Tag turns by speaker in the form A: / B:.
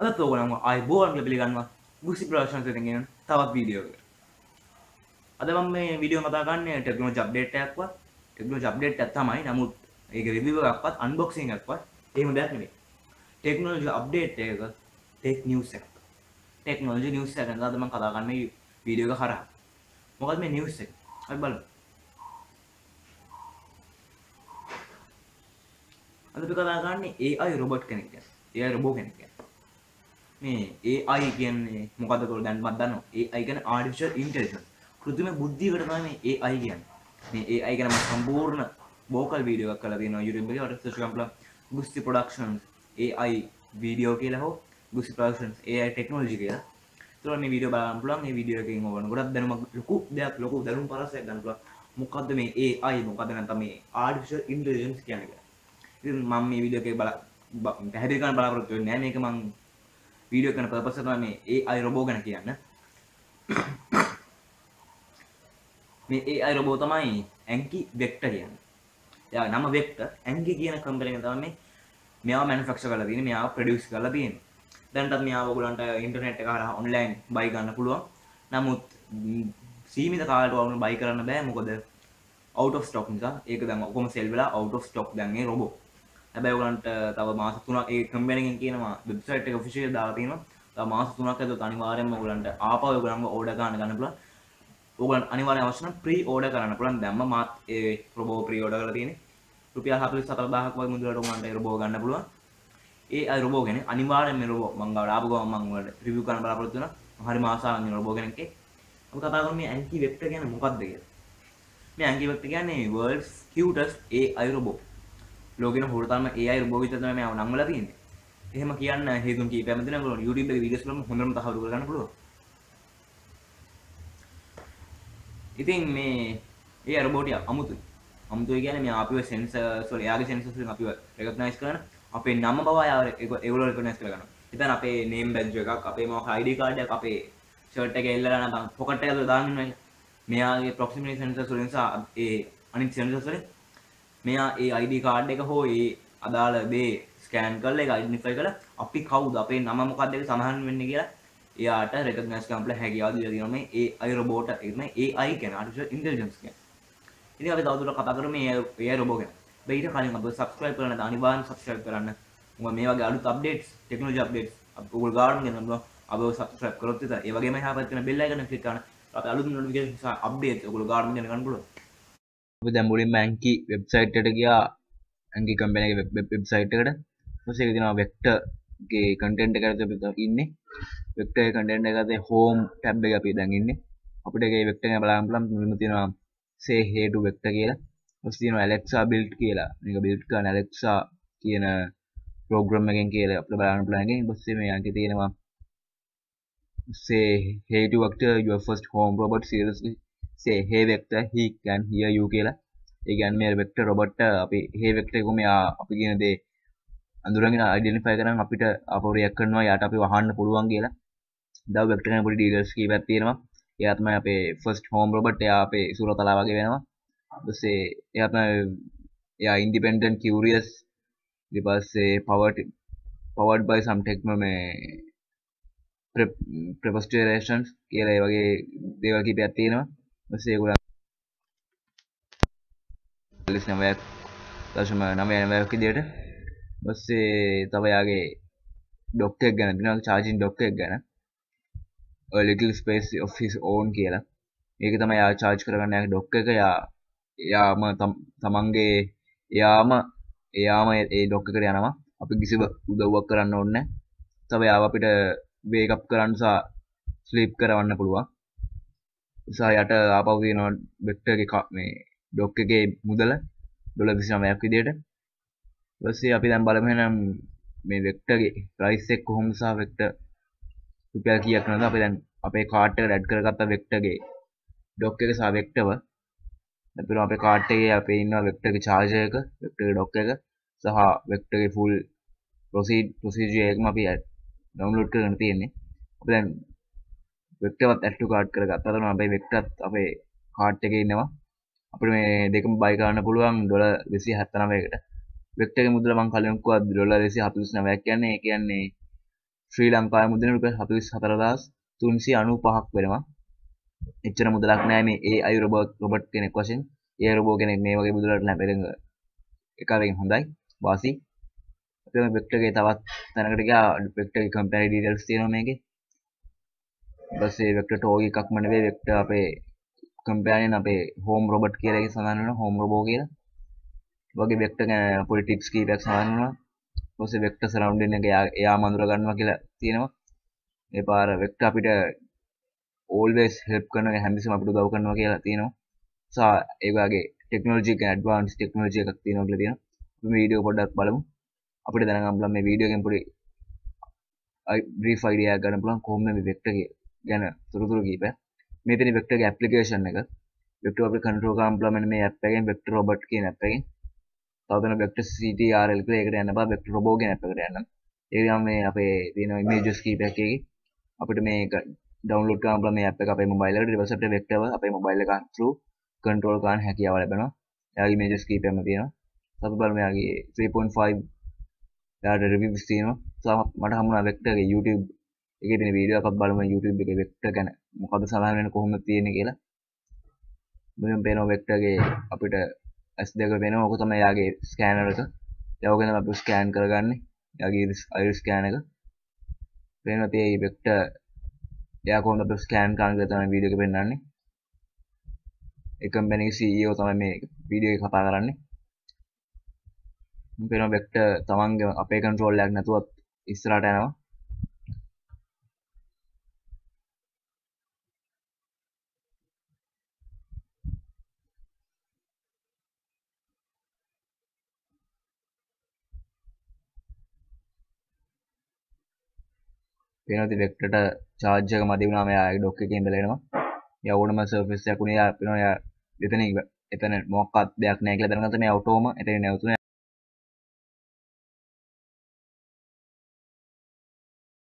A: අදත් ඕගොල්ලන්ව අයිබෝන් කියලා පිළිගන්නවා ගුසි ප්‍රොඩක්ෂන්ස් එකෙන් ගෙන තවත් වීඩියෝ එකකට. අද මම මේ වීඩියෝ කතා කරන්නේ ටෙක්නොලොජි අප්ඩේට් එකක්වත් ටෙක්නොලොජි අප්ඩේට් එකක් තමයි. නමුත් ඒක රිවිව් එකක්වත් අන්බොක්සිං එකක්වත් එහෙම දෙයක් නෙමෙයි. ටෙක්නොලොජි අප්ඩේට් එකක ටෙක් නිවුස් එකක්. ටෙක්නොලොජි නිවුස් එක ගැන අද මම කතා කරන්නේ වීඩියෝ එක හරහා. මොකද මේ නිවුස් එක? අපි බලමු. අද අපි කතා කරන්නේ AI රොබොට් කෙනෙක් ගැන. AI රොබෝ කෙනෙක් ගැන. මේ AI කියන්නේ මොකද කියලා දැන් මම දන්නවා. AI කියන්නේ artificial intelligence. කෘත්‍රිම බුද්ධියකට තමයි මේ AI කියන්නේ. මේ AI ගැන මම සම්පූර්ණ vocal වීඩියෝ එකක් කරලා තියෙනවා YouTube එකේ. ඔයාලට සර්ච් කරලා Gusti Productions AI වීඩියෝ කියලා හෝ Gusti Productions AI technology කියලා. ඒතකොට මේ වීඩියෝ බලන්න පුළුවන්. මේ වීඩියෝ එකකින් ඔයගොල්ලෝ ගොඩක් දැනුමක් ලොකු දෙයක් ලොකු දැනුම් පරසයක් ගන්න පුළුවන්. මොකද්ද මේ AI මොකද්ද නැත්නම් මේ artificial intelligence කියන්නේ කියලා. ඉතින් මම මේ වීඩියෝ එකේ බල පැහැදිලි කරන්න බලාපොරොත්තු වෙන්නේ නැහැ. මේක මම වීඩියෝ කරන පර්පස් එක තමයි මේ AI රොබෝ ගැන කියන්න. මේ AI රොබෝ තමයි ඇන්කි වෙක්ටර් කියන්නේ. එයා නම වෙක්ටර් ඇන්කි කියන කම්පැනි එක තමයි මේ මෙයාව මැනුෆැක්චර් කරලා තියෙන්නේ. මෙයාව ප්‍රොඩියුස් කරලා තියෙන්නේ. දැනටත් මෙයාව ඔයගොල්ලන්ට ඉන්ටර්නෙට් එක හරහා ඔන්ලයින් බයි ගන්න පුළුවන්. නමුත් සීමිත කාලයට වුණ බයි කරන්න බෑ. මොකද out of stock නිසා. ඒක දැන් ඔක්කොම සෙල් වෙලා out of stock දැන් ඒ රොබෝ. හැබැයි ඔයගලන්ට තව මාස 3ක් ඒ කම්පැනි එකෙන් කියනවා වෙබ්සයිට් එක ඔෆිෂියල් දාලා තියෙනවා. තව මාස 3ක් ඇතුළත අනිවාර්යයෙන්ම ඔයගලන්ට ආපහු ඔයගලන්ව ඕඩර් ගන්න ගන්න පුළුවන්. ඔයගලන්ට අනිවාර්යයෙන් අවශ්‍ය නම් ප්‍රී ඕඩර් කරන්න පුළුවන්. දැම්ම මාත් ඒ රොබෝ ප්‍රී ඕඩර් කරලා තියෙන්නේ. රුපියල් 44000ක් වගේ මුදලට ඔයගලන්ට ඒ රොබෝ ගන්න පුළුවන්. ඒ අය රොබෝ ගැන අනිවාර්යයෙන්ම මේ රොබෝ මම ගාව ආපු ගමන් මම ඔයාලට රිවිව් කරන්න බලාපොරොත්තු වෙනවා. හරි මාසාවක් මේ රොබෝ ගැන එකේ. අපි කතා කරමු මේ ඇන්කි වෙක්ටර් කියන්නේ මොකක්ද කියලා. මේ ඇන්කි වෙක්ටර් කියන්නේ world's cutest AI robot. ලෝකෙන හොරතම AI රොබෝ විතර තමයි මම නම් වල තියෙන්නේ. එහෙම කියන්න හේතුන් කීපයක් තියෙනවා ඔයගොල්ලෝ YouTube එකේ වීඩියෝස් බලන්න හොඳටම තහවුරු කරගන්න පුළුවන්. ඉතින් මේ AI රොබෝටිය අමුතුයි. අමුතුයි කියන්නේ මේ අපිව සෙන්සර්ස් වල එයාගේ සෙන්සර්ස් වලින් අපිව රෙකග්නයිස් කරන අපේ නම බව එයා ඒගොල්ලෝ රෙකග්නයිස් කරගන්නවා. ඉතින් අපේ නේම් බැජ් එකක් අපේ මොකක් ID කාඩ් එකක් අපේ ෂර්ට් එකේ එල්ලලා නැත්නම් පොකට් එකකට දාන්න ඉන්නවා. මෙයාගේ ප්‍රොක්සිමිටි සෙන්සර්ස් වලින් සහ ඒ අනිත් සෙන්සර්ස් වලින් මෙයා ඒ අයිඩ කාඩ් එක හෝ ඒ අදාළ දේ ස්කෑන් කල්ල එක අයිඩනිෆයි කළ අපි කවුද අපේ නම මොකක්ද එක සඳහන් වෙන්න කියලා එයාට රෙකගනස් කම්පල හැකියාව දීලා තියෙනවා මේ AI රොබෝට එක්ම AI කියන ආර්ටිෆිෂල් ඉන්ටෙලිජන්ස් කියන. ඉතින් අපි තවදුරටත් කතා කරමු මේ AI රොබෝ ගැන. ඊට කලින් අපිව subscribe කරන්න අනිවාර්යෙන් subscribe කරන්න. මොකද මේ වගේ අලුත් updates, technology updates අපි Google Garden ගැන බලනවා. අපිව subscribe කරොත් විතර. ඒ වගේම එහා පැත්තේ bell icon එක click කරන්න. අපි අලුත් notification සහ updates Google Garden ගැන ගන්න පුළුවන්.
B: අපි දැන් මුලින්ම ඇන්කි වෙබ්සයිට් එකට ගියා. ඇන්කි කම්පැනි එකේ වෙබ්සයිට් එකට. ඊපස්සේ ඒක තියෙනවා වෙක්ටර් ගේ කන්ටෙන්ට් එක ඇතුළත අපි ඉන්නේ. වෙක්ටර් ගේ කන්ටෙන්ට් එක ඇතුළේ හෝම් ටැබ් එක අපි දැන් ඉන්නේ. අපිට ඒකේ වෙක්ටර් එක බලන්න පුළුවන්. මුලින්ම තියෙනවා say hey to vector කියලා. ඊපස්සේ තියෙනවා alexa build කියලා. මේක build කරන alexa කියන ප්‍රෝග්‍රෑම් එකෙන් කියලා අපිට බලන්න පුළුවන් එකෙන් ඊපස්සේ මේ අංකේ තියෙනවා say hey to vector your first home robot seriously. Say hey vector he can hear you කියලා. ඒ කියන්නේ මේ vector robot අපි hey vector එක මෙයා අපි කියන දේ අඳුරගෙන identify කරන් අපිට අපව react කරනවා යාට අපි වහන්න පුළුවන් කියලා. දව vector එකේ පොඩි details කීපයක් තියෙනවා. එයා තමයි අපේ first home robot එයා අපේ සූරතලා වගේ වෙනවා. ඊට පස්සේ එයා තමයි එයා independent curious ඊට පස්සේ powered powered by some techno මේ preposteration කියලා ඒ වගේ දේවල් කීපයක් තියෙනවා ඊපස්සේ ඒගොල්ලන් 49ක් දශම 99ක් විදියට ඊපස්සේ තව යාගේ ඩොක් එක ගැන දෙනවා charging ඩොක් එක ගැන a little space of his own කියලා ඒක තමයි යා charge කරගන්න යාගේ ඩොක් එක යා යාම තමන්ගේ එයාම එයාම ඒ ඩොක් එකට යනවා අපි කිසි උදව්වක් කරන්න ඕනේ තව යාව අපිට වේක් අප් කරන්න සහ ස්ලීප් කරවන්න පුළුවන් සහ යට ආපහු තියෙනවා වෙක්ටර් එකේ මේ ඩොක් එකේ මුදල ඩොලර් 29ක් විදියට. ඊට පස්සේ අපි දැන් බලමු එහෙනම් මේ වෙක්ටර්ගේ ප්‍රයිස් එක කොහොමද සහ වෙක්ටර් රුපියල් කීයක් නේද අපි දැන් අපේ කාට් එකට ඇඩ් කරගත්ත වෙක්ටර්ගේ ඩොක් එක සහ වෙක්ටර්ව එතන අපේ කාට් එකේ අපේ ඉන්නවා වෙක්ටර්ගේ චාර්ජර් එක වෙක්ටර්ගේ ඩොක් එක සහ වෙක්ටර්ගේ ෆුල් ප්‍රොසීඩ් ප්‍රොසීජර් එකම අපි ඩවුන්ලෝඩ් කරගෙන තියෙන්නේ. අපි දැන් වෙක්ටර්වත් ඇඩ් ටු කාට් කරගත්තා තමයි අපේ වෙක්ටර්ත් අපේ කාට් එකේ ඉන්නවා අපිට මේ දෙකම බයි කරන්න පුළුවන් ඩොලර් 279කට වෙක්ටර්ගේ මුදල මම කලින් කිව්වා ඩොලර් 249ක් කියන්නේ ඒ කියන්නේ ශ්‍රී ලංකාවේ මුදල රුපියල් 44395ක් වෙනවා. එච්චර මුදලක් නෑ මේ AI රොබෝට් රොබොට් කෙනෙක් වශයෙන්. AI රොබෝ කෙනෙක් මේ වගේ මුදලට ලැබෙන එකවෙන් හොඳයි. වාසි. අපිම වෙක්ටර්ගේ තවත් තැනකට ගියා වෙක්ටර්ගේ කම්පැනි ඩීටේල්ස් තියෙනවා මේකේ. ඊට පස්සේ වෙක්ටර් ටෝග් එකක්ම නෙවෙයි වෙක්ටර් අපේ කම්පැනියන් අපේ හෝම් රොබොට් කියලා එකේ සඳහන් වෙනවා හෝම් රොබෝ කියලා. වගේ වෙක්ටර් ගැන පොඩි ටිප්ස් කීපයක් සඳහන් වෙනවා. ඊට පස්සේ වෙක්ටර් සරවුන්ඩින් එක එයා මඳුර ගන්නවා කියලා තියෙනවා. මේ පාර වෙක්ටර් අපිට always help කරනවා හැමතිස්සෙම අපිට උදව් කරනවා කියලා තියෙනවා. සා ඒ වගේ ටෙක්නොලොජි එක ඇඩ්වාන්ස් ටෙක්නොලොජි එකක් තියෙනවා කියලා තියෙනවා. අපි වීඩියෝ පොඩ්ඩක් බලමු. අපිට දැනගන්න පුළුවන් මේ වීඩියෝ එකෙන් පොඩි බ්‍රීෆ් අයිඩියා එකක් ගන්න පුළුවන් කොහොමද මේ වෙක්ටර් ගැන තොරතුරු කීපයක්. මේ තියෙන වෙක්ටර්ගේ ඇප්ලිකේෂන් එක. වෙක්ටර් අපිට කන්ට්‍රෝල් කරන්න පුළුවන් මෙන්න මේ ඇප් එකෙන් වෙක්ටර් රොබොට් කියන ඇප් එකෙන්. තව දෙන වෙක්ටර් CTRL කියලා ඒකට යන්න බා වෙක්ටර් රොබෝ කියන ඇප් එකට යන්න. ඒ ගම මේ අපේ තියෙන ඉමේජස් කීපයක් එකේ අපිට මේක ඩවුන්ලෝඩ් කරන්න පුළුවන් මේ ඇප් එක අපේ මොබයිල් එකට ඊට පස්සේ අපිට වෙක්ටර්ව අපේ මොබයිල් එක through කන්ට්‍රෝල් කරන්න හැකියාව ලැබෙනවා. එයාගේ ඉමේජස් කීපයක්ම තියෙනවා. අපි බලමු එයාගේ 3.5 එයාට රිවිව්ස් තියෙනවා. සම මට හම්බුණා වෙක්ටර්ගේ YouTube එකේ තියෙන වීඩියෝ එකක් බලමු YouTube එකේ වෙක්ටර් ගැන මොකද සඳහන් වෙන්නේ කොහොමද තියෙන්නේ කියලා. මෙන්න පේනවා වෙක්ටර්ගේ අපිට S2 වෙනවා. ඕක තමයි යාගේ ස්කෑනර් එක. ඒක තමයි අපි ස්කෑන් කරගන්නේ. යාගේ iris ස්කෑන් එක. පේනවා tie වෙක්ටර් එයා කොහොමද අපි ස්කෑන් කරන කියලා තමයි වීඩියෝ එක පෙන්නන්නේ. ඒ කම්පැනි CEO තමයි මේ වීඩියෝ එක කතා කරන්නේ. පේනවා වෙක්ටර් තමන්ගේ අපේ කන්ට්‍රෝල් එකක් නැතුවත් ඉස්සරහට යනවා. පේනවාද වෙක්ටරට චාර්ජ් එක මදි වුණාම එයා ඩොක් එකේ ඉඳලා එනවා. එයා ඕනම සර්ෆස් එකක් උනේ එයා පේනවා එයා එතන එතන මොකක්වත් දෙයක් නැහැ කියලා දැනගත්තා මේ ඔටෝම එතන නැවතුනේ